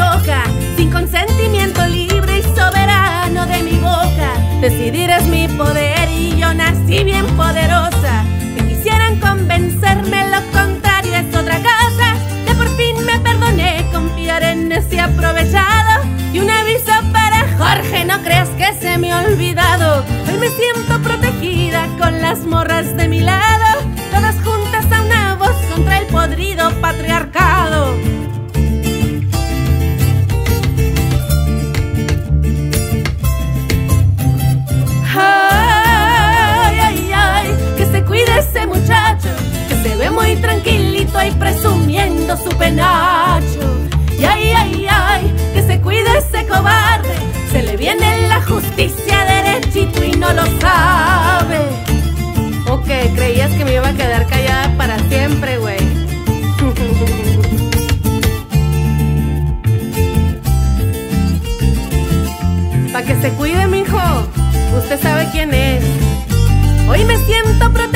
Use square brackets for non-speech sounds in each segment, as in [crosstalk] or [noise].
toca, sin consentimiento libre y soberano de mi boca. Decidir es mi poder y yo nací bien poderosa. Que quisieran convencerme lo contrario es otra cosa. Que por fin me perdoné confiar en ese aprovechado. Y un aviso para Jorge, no creas que se me ha olvidado. Hoy me siento protegida con las morras de mi lado. Todas juntas a una voz contra el podrido patriarcado. Presumiendo su penacho. Y ay, ay, ay, que se cuide ese cobarde, se le viene la justicia derechito y no lo sabe. Ok, creías que me iba a quedar callada para siempre, güey. [laughs] Pa' que se cuide, mijo. Usted sabe quién es. Hoy me siento protegida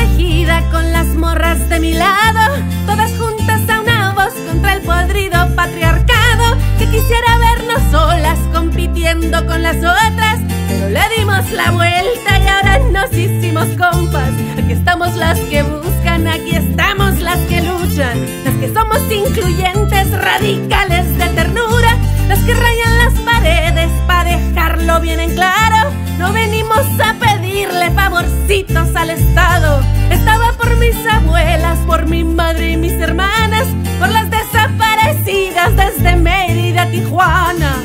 la vuelta y ahora nos hicimos compas. Aquí estamos las que buscan, aquí estamos las que luchan, las que somos incluyentes, radicales de ternura, las que rayan las paredes para dejarlo bien en claro. No venimos a pedirle favorcitos al Estado. Estaba por mis abuelas, por mi madre y mis hermanas, por las desaparecidas desde Mérida Tijuana.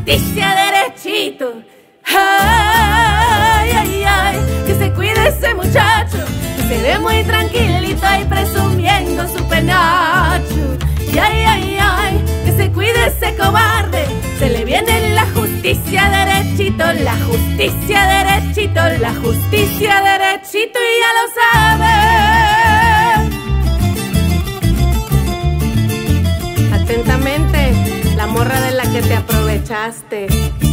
Justicia derechito. Ay, ay, ay, que se cuide ese muchacho, que se ve muy tranquilito ahí presumiendo su penacho. Y ay, ay, ay, que se cuide ese cobarde, se le viene la justicia derechito, la justicia derechito, la justicia derechito y ya lo sabe. Atentamente, la morra de la que te echaste.